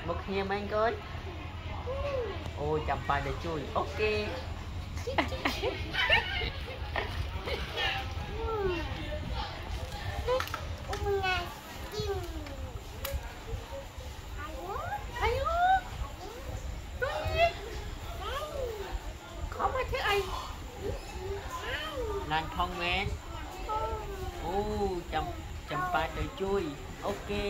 អាចមកគ្នាមែនកូនអូចាំប៉ាទៅជួយអូខេខំមកធ្វើអីណាញ់ខំមែនអូចាំចាំប៉ាទៅជួយអូខេ